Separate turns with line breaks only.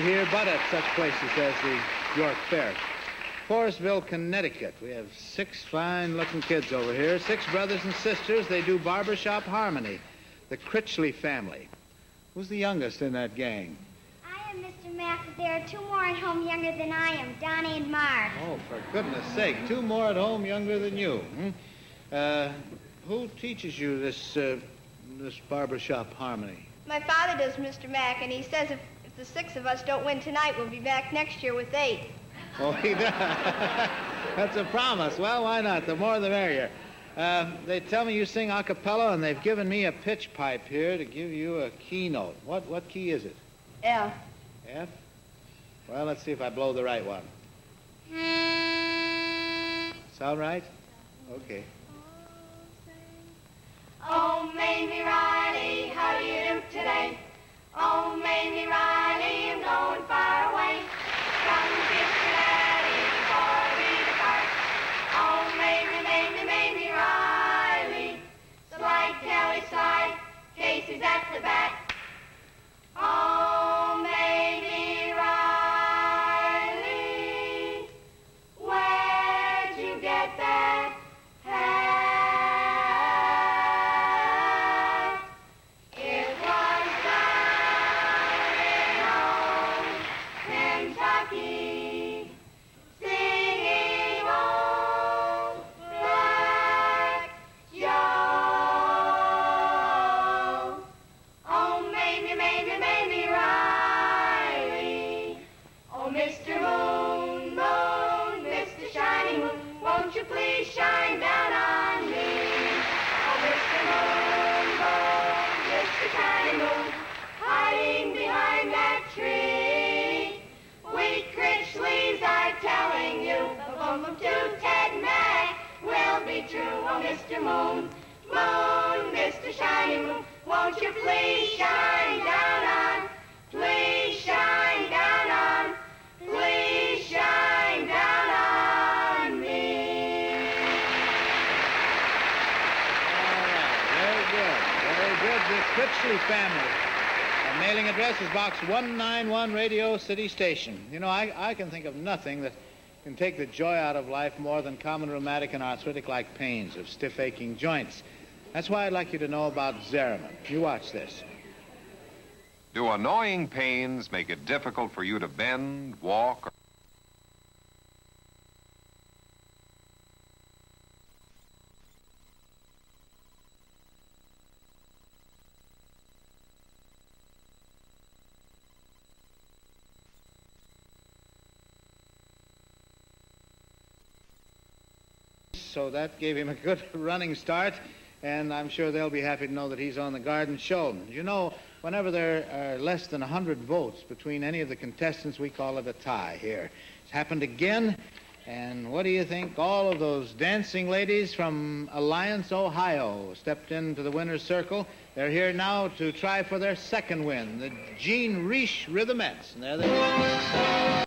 only here, but at such places as the York Fair. Forestville, Connecticut. We have six fine-looking kids over here, six brothers and sisters. They do barbershop harmony. The Critchley family. Who's the youngest in that gang?
I am Mr. Mack. There are two more at home younger than I am, Donnie and Marv.
Oh, for goodness sake, two more at home younger than you. Hmm? Uh, who teaches you this, uh, this barbershop harmony?
My father does, Mr. Mack, and he says if, if the six of us don't win tonight, we'll be back next year with eight.
Oh, he does. That's a promise. Well, why not? The more the merrier. Uh, they tell me you sing a cappella, and they've given me a pitch pipe here to give you a keynote. What, what key is it?
F.
F? Well, let's see if I blow the right one. Sound right? Okay.
Oh, Mamie Riley, how do you do today? Oh, Mamie Riley, I'm going far away. Before. Oh, Mamie, Mamie, Mamie Riley. Slide, Kelly, slide. Casey's at the back. Mr. Moon, Moon, Mr. Shiny Moon, won't you please shine down on me? Oh, Mr. Moon, Moon, Mr. Shiny Moon, hiding behind that tree. We Critchleys are telling you, the bum to Ted Mack will be true. Oh, Mr. Moon, Moon, Mr. Shiny Moon, won't you please shine down
good. Very good. The Critchley family. Our mailing address is Box 191, Radio City Station. You know, I, I can think of nothing that can take the joy out of life more than common rheumatic and arthritic-like pains of stiff aching joints. That's why I'd like you to know about Zarumin. You watch this.
Do annoying pains make it difficult for you to bend, walk, or
So that gave him a good running start, and I'm sure they'll be happy to know that he's on the garden show. You know, whenever there are less than 100 votes between any of the contestants, we call it a tie here. It's happened again, and what do you think? All of those dancing ladies from Alliance, Ohio, stepped into the winner's circle. They're here now to try for their second win, the Jean Reich Rhythmettes. And there they are.